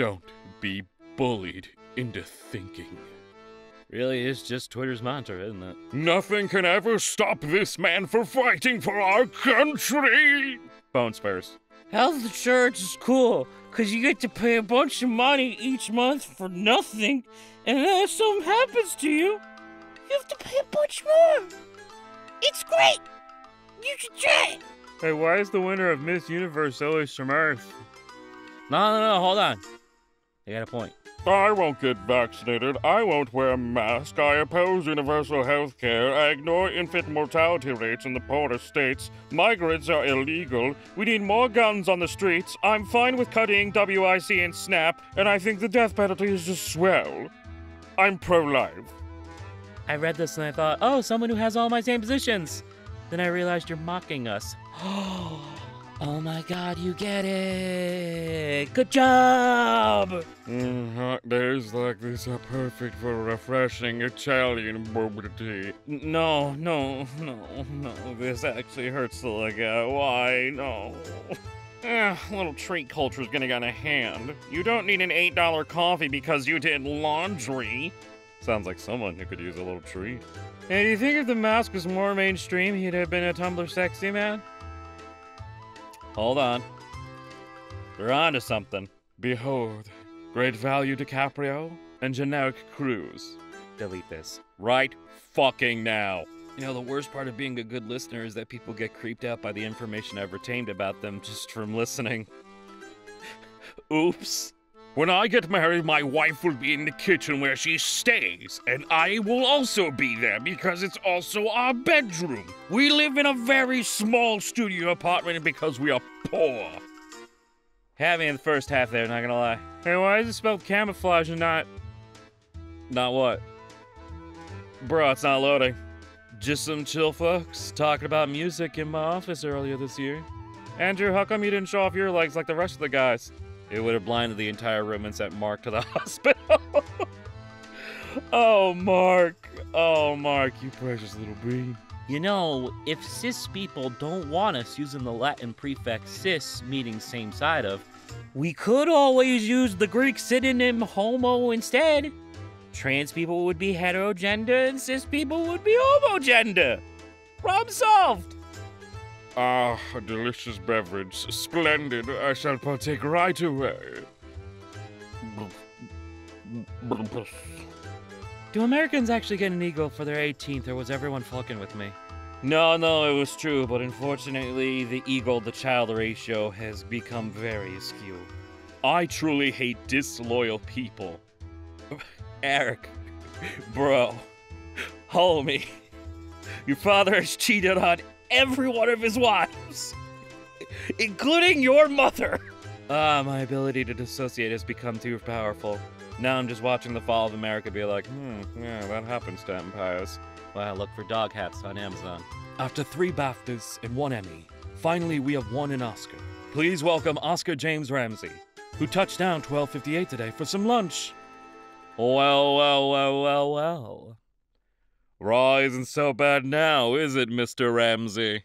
Don't be bullied into thinking. Really is just Twitter's mantra, isn't it? Nothing can ever stop this man from fighting for our country! Bone spurs. Health insurance is cool, because you get to pay a bunch of money each month for nothing, and then if something happens to you, you have to pay a bunch more. It's great! You should try it! Hey, why is the winner of Miss Universe always from Earth? No, no, no, hold on. You got a point. I won't get vaccinated. I won't wear a mask. I oppose universal health care. I ignore infant mortality rates in the poorer states. Migrants are illegal. We need more guns on the streets. I'm fine with cutting WIC and SNAP, and I think the death penalty is just swell. I'm pro life. I read this and I thought, oh, someone who has all my same positions. Then I realized you're mocking us. Oh my god, you get it! Good job! Mm, hot days like this are perfect for refreshing Italian bubble tea. No, no, no, no. This actually hurts to look at. Why? No. Eh, little treat culture's getting out a hand. You don't need an $8 coffee because you did laundry. Sounds like someone who could use a little treat. Hey, do you think if the mask was more mainstream, he'd have been a Tumblr sexy man? Hold on. We're on to something. Behold, great value DiCaprio and generic Cruz. Delete this. Right fucking now. You know, the worst part of being a good listener is that people get creeped out by the information I've retained about them just from listening. Oops. When I get married, my wife will be in the kitchen where she stays, and I will also be there because it's also our bedroom. We live in a very small studio apartment because we are poor. Had me in the first half there, not gonna lie. Hey, why is it spelled camouflage and not. Not what? Bro, it's not loading. Just some chill folks talking about music in my office earlier this year. Andrew, how come you didn't show off your legs like the rest of the guys? It would have blinded the entire room and sent Mark to the hospital. oh, Mark. Oh, Mark, you precious little bean. You know, if cis people don't want us using the Latin prefix cis, meaning same side of, we could always use the Greek synonym homo instead. Trans people would be heterogender and cis people would be homogender. Problem solved. Ah, a delicious beverage. Splendid. I shall partake right away. Do Americans actually get an eagle for their 18th, or was everyone fucking with me? No, no, it was true, but unfortunately, the eagle to child ratio has become very askew. I truly hate disloyal people. Eric, bro, homie, your father has cheated on every one of his wives, including your mother. Ah, my ability to dissociate has become too powerful. Now I'm just watching the fall of America be like, hmm, yeah, that happens to empires. Wow, look for dog hats on Amazon. After three BAFTAs and one Emmy, finally we have won an Oscar. Please welcome Oscar James Ramsay, who touched down 1258 today for some lunch. Well, well, well, well, well. Raw isn't so bad now, is it, Mr. Ramsay?